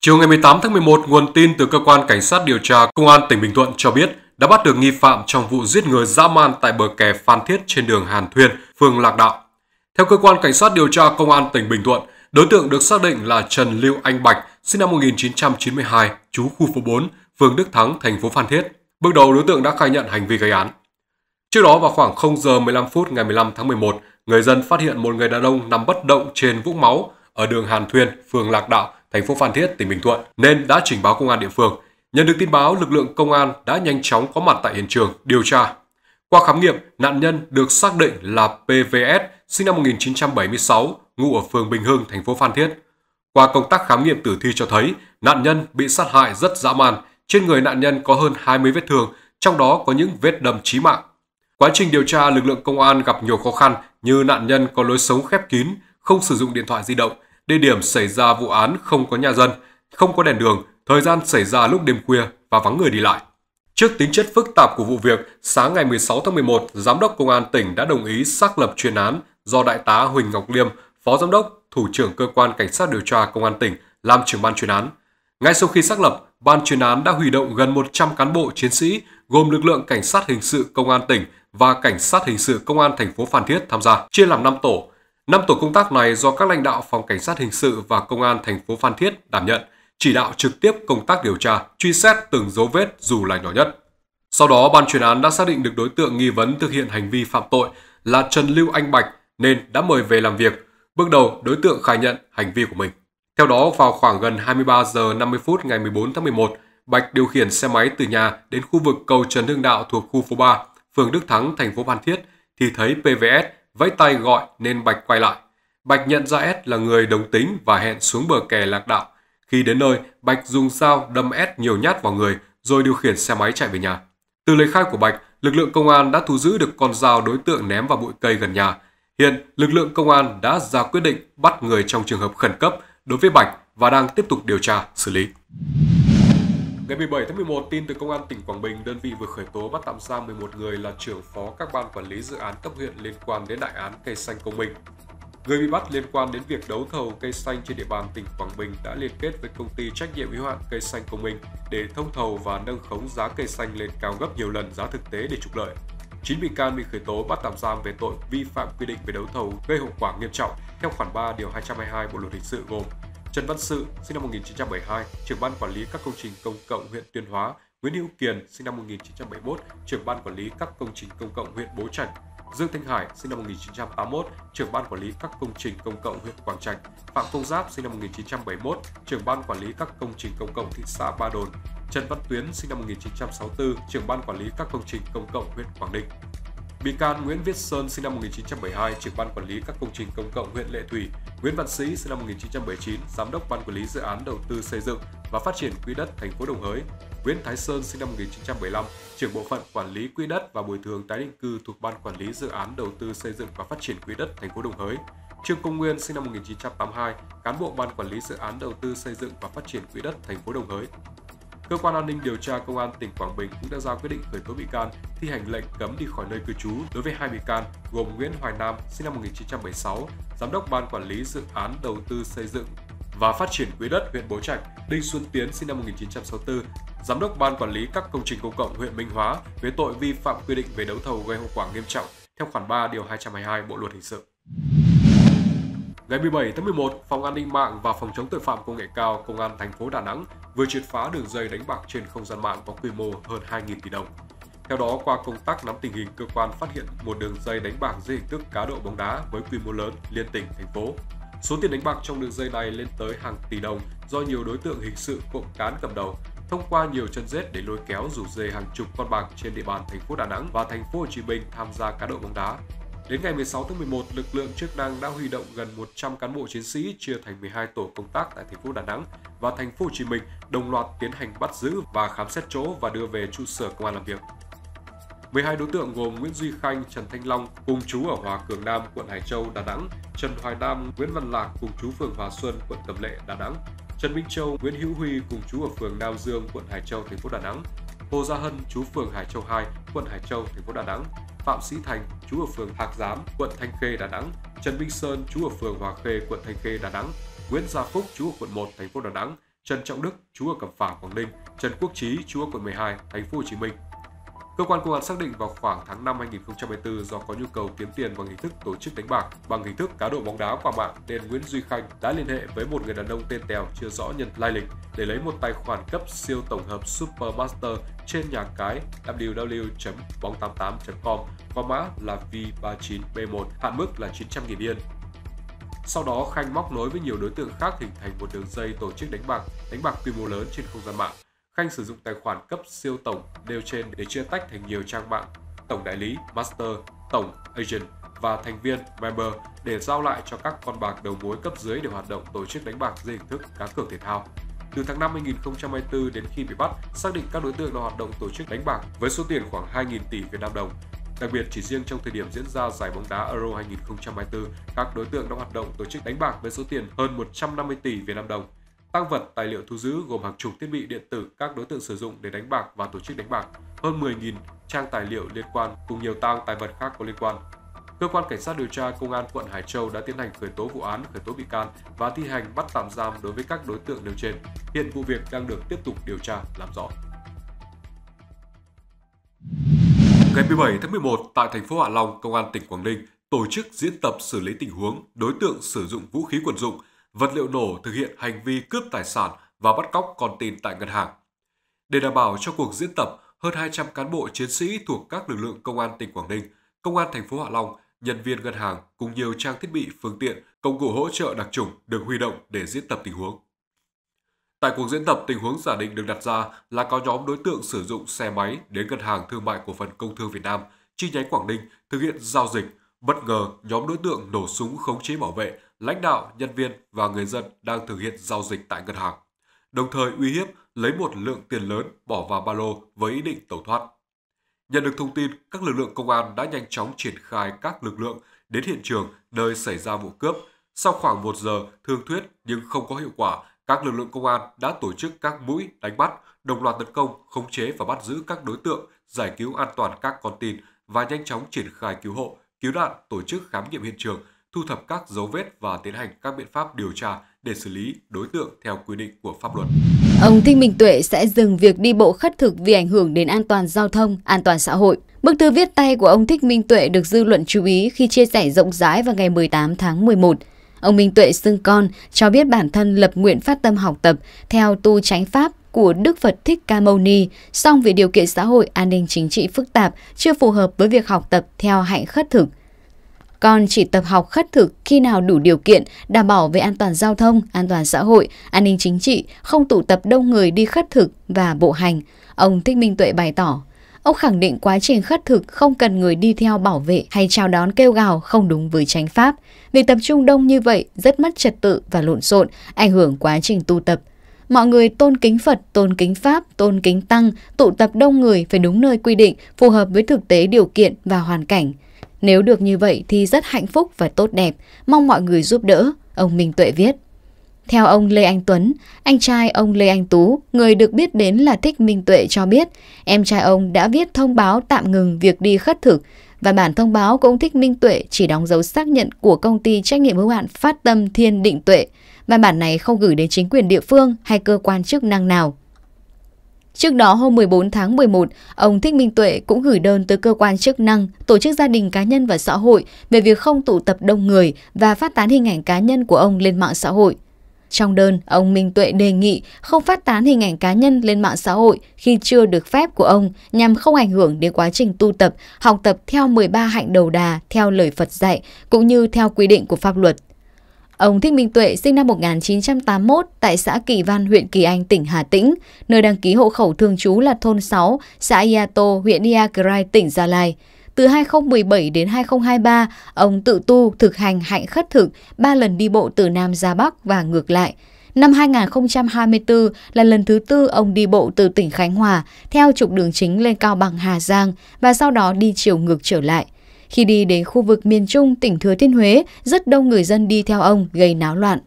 Chiều ngày 18 tháng 11, nguồn tin từ cơ quan cảnh sát điều tra Công an tỉnh Bình Thuận cho biết đã bắt được nghi phạm trong vụ giết người dã man tại bờ kè Phan Thiết trên đường Hàn Thuyên, phường Lạc Đạo. Theo cơ quan cảnh sát điều tra Công an tỉnh Bình Thuận, đối tượng được xác định là Trần Lưu Anh Bạch, sinh năm 1992, trú khu phố 4, phường Đức Thắng, thành phố Phan Thiết. Bước đầu đối tượng đã khai nhận hành vi gây án. Trước đó vào khoảng 0 giờ 15 phút ngày 15 tháng 11, người dân phát hiện một người đàn ông nằm bất động trên vũng máu ở đường Hàn Thuyên, phường Lạc Đạo, thành phố Phan Thiết, tỉnh Bình Thuận nên đã trình báo công an địa phương. Nhận được tin báo, lực lượng công an đã nhanh chóng có mặt tại hiện trường điều tra. Qua khám nghiệm, nạn nhân được xác định là PVS, sinh năm 1976, ngụ ở phường Bình Hưng, thành phố Phan Thiết. Qua công tác khám nghiệm tử thi cho thấy, nạn nhân bị sát hại rất dã man, trên người nạn nhân có hơn 20 vết thương, trong đó có những vết đâm chí mạng. Quá trình điều tra, lực lượng công an gặp nhiều khó khăn như nạn nhân có lối sống khép kín, không sử dụng điện thoại di động, địa điểm xảy ra vụ án không có nhà dân, không có đèn đường, thời gian xảy ra lúc đêm khuya và vắng người đi lại. Trước tính chất phức tạp của vụ việc, sáng ngày 16 tháng 11, Giám đốc Công an tỉnh đã đồng ý xác lập chuyên án do Đại tá Huỳnh Ngọc Liêm, Phó Giám đốc, Thủ trưởng Cơ quan Cảnh sát điều tra Công an tỉnh làm trưởng ban chuyên án. Ngay sau khi xác lập, ban chuyên án đã huy động gần 100 cán bộ chiến sĩ gồm lực lượng Cảnh sát hình sự Công an tỉnh và Cảnh sát hình sự Công an thành phố Phan Thiết tham gia, chia làm 5 tổ. Năm tổ công tác này do các lãnh đạo phòng cảnh sát hình sự và công an thành phố Phan Thiết đảm nhận, chỉ đạo trực tiếp công tác điều tra, truy xét từng dấu vết dù là nhỏ nhất. Sau đó, ban chuyên án đã xác định được đối tượng nghi vấn thực hiện hành vi phạm tội là Trần Lưu Anh Bạch nên đã mời về làm việc. Bước đầu, đối tượng khai nhận hành vi của mình. Theo đó, vào khoảng gần 23 giờ 50 phút ngày 14 tháng 11, Bạch điều khiển xe máy từ nhà đến khu vực cầu Trần Hưng Đạo thuộc khu phố 3, phường Đức Thắng, thành phố Phan Thiết thì thấy PVS vẫy tay gọi nên Bạch quay lại. Bạch nhận ra S là người đồng tính và hẹn xuống bờ kè lạc đạo. Khi đến nơi, Bạch dùng dao đâm S nhiều nhát vào người rồi điều khiển xe máy chạy về nhà. Từ lời khai của Bạch, lực lượng công an đã thu giữ được con dao đối tượng ném vào bụi cây gần nhà. Hiện, lực lượng công an đã ra quyết định bắt người trong trường hợp khẩn cấp đối với Bạch và đang tiếp tục điều tra, xử lý. Ngày 17 tháng 11, tin từ Công an tỉnh Quảng Bình, đơn vị vừa khởi tố bắt tạm giam 11 người là trưởng phó các ban quản lý dự án cấp huyện liên quan đến đại án cây xanh công minh. Người bị bắt liên quan đến việc đấu thầu cây xanh trên địa bàn tỉnh Quảng Bình đã liên kết với công ty trách nhiệm hữu hạn cây xanh công minh để thông thầu và nâng khống giá cây xanh lên cao gấp nhiều lần giá thực tế để trục lợi. 9 bị can bị khởi tố bắt tạm giam về tội vi phạm quy định về đấu thầu gây hậu quả nghiêm trọng theo khoản 3 điều 222 Bộ luật hình sự gồm Trần Văn Sự, sinh năm 1972, trưởng ban quản lý các công trình công cộng huyện Tuyên Hóa, Nguyễn Hữu Kiền, sinh năm 1971, trưởng ban quản lý các công trình công cộng huyện Bố Trạch, Dương Thanh Hải, sinh năm 1981, trưởng ban quản lý các công trình công cộng huyện Quảng Trạch, Phạm Công Giáp, sinh năm 1971, trưởng ban quản lý các công trình công cộng thị xã Ba Đồn, Trần Văn Tuyến, sinh năm 1964, trưởng ban quản lý các công trình công cộng huyện Quảng Ninh. Bị can Nguyễn Viết Sơn sinh năm 1972, trưởng ban quản lý các công trình công cộng huyện Lệ Thủy, Nguyễn Văn Sĩ sinh năm 1979, giám đốc ban quản lý dự án đầu tư xây dựng và phát triển quỹ đất thành phố Đồng Hới, Nguyễn Thái Sơn sinh năm 1975, trưởng bộ phận quản lý quỹ đất và bồi thường tái định cư thuộc ban quản lý dự án đầu tư xây dựng và phát triển quỹ đất thành phố Đồng Hới, Trương Công Nguyên sinh năm 1982, cán bộ ban quản lý dự án đầu tư xây dựng và phát triển quỹ đất thành phố Đồng Hới, Cơ quan an ninh điều tra công an tỉnh Quảng Bình cũng đã ra quyết định khởi tố bị can, thi hành lệnh cấm đi khỏi nơi cư trú đối với hai bị can gồm Nguyễn Hoài Nam, sinh năm 1976, giám đốc ban quản lý dự án đầu tư xây dựng và phát triển quỹ đất huyện Bố Trạch, Đinh Xuân Tiến sinh năm 1964, giám đốc ban quản lý các công trình công cộng huyện Minh Hóa với tội vi phạm quy định về đấu thầu gây hậu quả nghiêm trọng theo khoản 3 điều 222 Bộ luật hình sự. Ngày 17 tháng 11, Phòng An ninh mạng và Phòng chống tội phạm công nghệ cao Công an thành phố Đà Nẵng vừa triệt phá đường dây đánh bạc trên không gian mạng có quy mô hơn 2.000 tỷ đồng. Theo đó, qua công tác nắm tình hình, cơ quan phát hiện một đường dây đánh bạc dưới hình thức cá độ bóng đá với quy mô lớn liên tỉnh, thành phố. Số tiền đánh bạc trong đường dây này lên tới hàng tỷ đồng do nhiều đối tượng hình sự cộng cán cầm đầu, thông qua nhiều chân rết để lôi kéo rủ dê hàng chục con bạc trên địa bàn thành phố Đà Nẵng và thành phố Hồ Chí Minh tham gia cá độ bóng đá. Đến ngày 16 tháng 11, lực lượng chức năng đã huy động gần 100 cán bộ chiến sĩ chia thành 12 tổ công tác tại thành phố Đà Nẵng và thành phố Hồ Chí Minh đồng loạt tiến hành bắt giữ và khám xét chỗ và đưa về trụ sở công an làm việc. 12 đối tượng gồm Nguyễn Duy Khanh, Trần Thanh Long cùng chú ở Hòa Cường Nam, quận Hải Châu, Đà Nẵng, Trần Hoài Nam, Nguyễn Văn Lạc cùng chú phường Hòa Xuân, quận Cẩm Lệ, Đà Nẵng, Trần Minh Châu, Nguyễn Hữu Huy cùng chú ở phường Nam Dương, quận Hải Châu, thành phố Đà Nẵng, Hồ Gia Hân, chú phường Hải Châu 2, quận Hải Châu, thành phố Đà Nẵng, Phạm Sĩ Thành, chú ở phường Hạc Giám, quận Thanh Khê, Đà Nẵng, Trần Minh Sơn, chú ở phường Hòa Khê, quận Thanh Khê, Đà Nẵng, Nguyễn Gia Phúc, chú ở quận 1, thành phố Đà Nẵng, Trần Trọng Đức, chú ở Cẩm Phả, Quảng Ninh, Trần Quốc Trí, chú ở quận 12, thành phố Hồ Chí Minh. Cơ quan công an xác định vào khoảng tháng 5 2024 do có nhu cầu kiếm tiền bằng hình thức tổ chức đánh bạc bằng hình thức cá độ bóng đá qua mạng nên Nguyễn Duy Khanh đã liên hệ với một người đàn ông tên Tèo chưa rõ nhân lai lịch để lấy một tài khoản cấp siêu tổng hợp Super Master trên nhà cái www.bóng88.com có mã là V39B1 hạn mức là 900.000 yên. Sau đó Khanh móc nối với nhiều đối tượng khác hình thành một đường dây tổ chức đánh bạc, đánh bạc quy mô lớn trên không gian mạng. Khanh sử dụng tài khoản cấp siêu tổng nêu trên để chia tách thành nhiều trang mạng, tổng đại lý, master, tổng, agent và thành viên, member để giao lại cho các con bạc đầu mối cấp dưới để hoạt động tổ chức đánh bạc dưới hình thức cá cược thể thao. Từ tháng 5 2024 đến khi bị bắt, xác định các đối tượng đã hoạt động tổ chức đánh bạc với số tiền khoảng 2.000 tỷ Việt Nam đồng. Đặc biệt, chỉ riêng trong thời điểm diễn ra giải bóng đá Euro 2024, các đối tượng đã hoạt động tổ chức đánh bạc với số tiền hơn 150 tỷ Việt Nam đồng. Tăng vật tài liệu thu giữ gồm hàng chục thiết bị điện tử các đối tượng sử dụng để đánh bạc và tổ chức đánh bạc, hơn 10.000 trang tài liệu liên quan cùng nhiều tang tài vật khác có liên quan. Cơ quan Cảnh sát điều tra Công an quận Hải Châu đã tiến hành khởi tố vụ án, khởi tố bị can và thi hành bắt tạm giam đối với các đối tượng nêu trên. Hiện vụ việc đang được tiếp tục điều tra, làm rõ. Ngày 17 tháng 11, tại thành phố Hạ Long, Công an tỉnh Quảng Ninh tổ chức diễn tập xử lý tình huống đối tượng sử dụng vũ khí quần dụng, vật liệu nổ thực hiện hành vi cướp tài sản và bắt cóc con tin tại ngân hàng. Để đảm bảo cho cuộc diễn tập, hơn 200 cán bộ chiến sĩ thuộc các lực lượng công an tỉnh Quảng Ninh, công an thành phố Hạ Long, nhân viên ngân hàng cùng nhiều trang thiết bị, phương tiện, công cụ hỗ trợ đặc trùng được huy động để diễn tập tình huống. Tại cuộc diễn tập, tình huống giả định được đặt ra là có nhóm đối tượng sử dụng xe máy đến ngân hàng thương mại cổ phần Công thương Việt Nam, chi nhánh Quảng Ninh thực hiện giao dịch. Bất ngờ, nhóm đối tượng nổ súng khống chế bảo vệ, lãnh đạo, nhân viên và người dân đang thực hiện giao dịch tại ngân hàng. Đồng thời uy hiếp lấy một lượng tiền lớn bỏ vào ba lô với ý định tẩu thoát. Nhận được thông tin, các lực lượng công an đã nhanh chóng triển khai các lực lượng đến hiện trường nơi xảy ra vụ cướp. Sau khoảng một giờ thương thuyết nhưng không có hiệu quả, các lực lượng công an đã tổ chức các mũi đánh bắt, đồng loạt tấn công, khống chế và bắt giữ các đối tượng, giải cứu an toàn các con tin và nhanh chóng triển khai cứu hộ, cứu nạn, tổ chức khám nghiệm hiện trường, thu thập các dấu vết và tiến hành các biện pháp điều tra để xử lý đối tượng theo quy định của pháp luật. Ông Thích Minh Tuệ sẽ dừng việc đi bộ khất thực vì ảnh hưởng đến an toàn giao thông, an toàn xã hội. Bức thư viết tay của ông Thích Minh Tuệ được dư luận chú ý khi chia sẻ rộng rãi vào ngày 18 tháng 11. Ông Minh Tuệ xưng con cho biết bản thân lập nguyện phát tâm học tập theo tu chánh pháp của Đức Phật Thích Ca Mâu Ni, song vì điều kiện xã hội an ninh chính trị phức tạp chưa phù hợp với việc học tập theo hạnh khất thực. Con chỉ tập học khất thực khi nào đủ điều kiện đảm bảo về an toàn giao thông, an toàn xã hội, an ninh chính trị, không tụ tập đông người đi khất thực và bộ hành. Ông Thích Minh Tuệ bày tỏ. Ông khẳng định quá trình khất thực không cần người đi theo bảo vệ hay chào đón kêu gào không đúng với tránh pháp. Việc tập trung đông như vậy rất mất trật tự và lộn xộn, ảnh hưởng quá trình tu tập. Mọi người tôn kính Phật, tôn kính Pháp, tôn kính Tăng, tụ tập đông người phải đúng nơi quy định, phù hợp với thực tế điều kiện và hoàn cảnh. Nếu được như vậy thì rất hạnh phúc và tốt đẹp, mong mọi người giúp đỡ, ông Minh Tuệ viết. Theo ông Lê Anh Tuấn, anh trai ông Lê Anh Tú, người được biết đến là Thích Minh Tuệ cho biết, em trai ông đã viết thông báo tạm ngừng việc đi khất thực và bản thông báo của ông Thích Minh Tuệ chỉ đóng dấu xác nhận của công ty trách nhiệm hữu hạn Phát Tâm Thiên Định Tuệ và bản này không gửi đến chính quyền địa phương hay cơ quan chức năng nào. Trước đó hôm 14 tháng 11, ông Thích Minh Tuệ cũng gửi đơn tới cơ quan chức năng, tổ chức gia đình cá nhân và xã hội về việc không tụ tập đông người và phát tán hình ảnh cá nhân của ông lên mạng xã hội. Trong đơn, ông Minh Tuệ đề nghị không phát tán hình ảnh cá nhân lên mạng xã hội khi chưa được phép của ông nhằm không ảnh hưởng đến quá trình tu tập, học tập theo 13 hạnh đầu đà theo lời Phật dạy cũng như theo quy định của pháp luật. Ông Thích Minh Tuệ sinh năm 1981 tại xã Kỳ Văn, huyện Kỳ Anh, tỉnh Hà Tĩnh, nơi đăng ký hộ khẩu thường trú là thôn 6, xã Iato, huyện Iagrai, tỉnh Gia Lai. Từ 2017 đến 2023, ông tự tu thực hành hạnh khất thực, ba lần đi bộ từ Nam ra Bắc và ngược lại. Năm 2024 là lần thứ tư ông đi bộ từ tỉnh Khánh Hòa theo trục đường chính lên cao bằng Hà Giang và sau đó đi chiều ngược trở lại. Khi đi đến khu vực miền Trung, tỉnh Thừa Thiên Huế, rất đông người dân đi theo ông gây náo loạn.